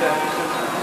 Yeah.